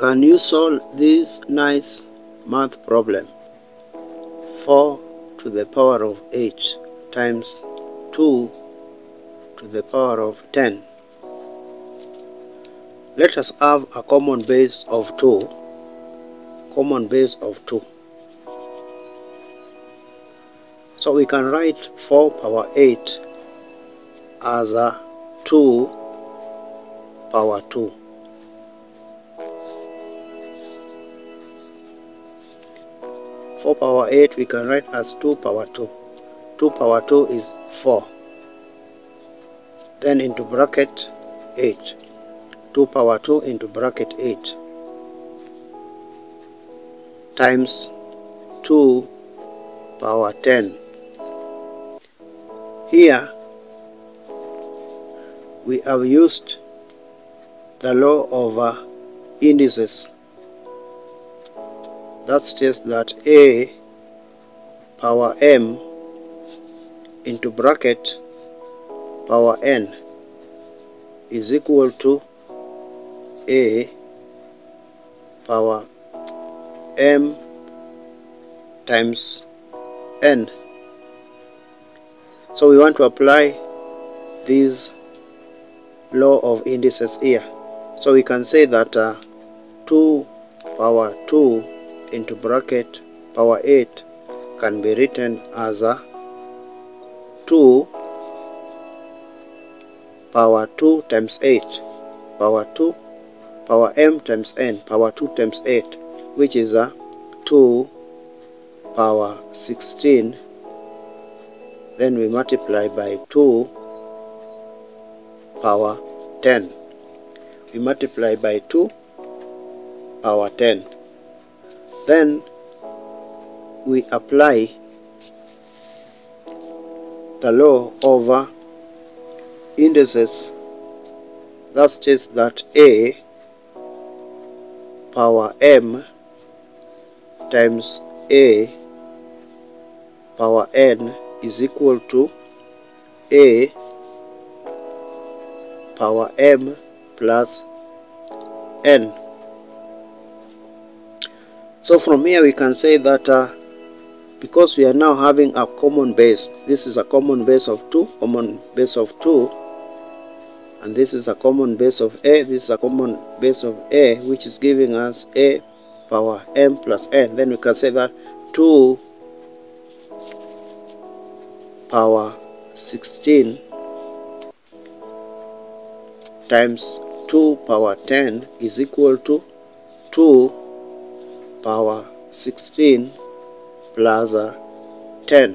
Can you solve this nice math problem? 4 to the power of 8 times 2 to the power of 10. Let us have a common base of 2. Common base of 2. So we can write 4 power 8 as a 2 power 2. Four power eight we can write as two power two. Two power two is four. Then into bracket eight. Two power two into bracket eight times two power ten. Here we have used the law of uh, indices. That states that a power m into bracket power n is equal to a power m times n. So we want to apply this law of indices here so we can say that uh, 2 power 2 into bracket power 8 can be written as a 2 power 2 times 8 power 2 power m times n power 2 times 8 which is a 2 power 16 then we multiply by 2 power 10 we multiply by 2 power 10 then we apply the law over indices that states that a power m times a power n is equal to a power m plus n. So from here we can say that uh, because we are now having a common base this is a common base of 2 common base of 2 and this is a common base of a this is a common base of a which is giving us a power m plus n. Then we can say that 2 power 16 times 2 power 10 is equal to 2 power 16 uh, 10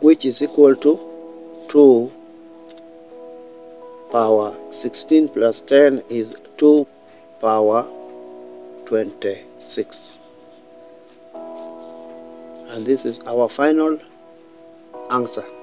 which is equal to 2 power 16 plus 10 is 2 power 26 and this is our final answer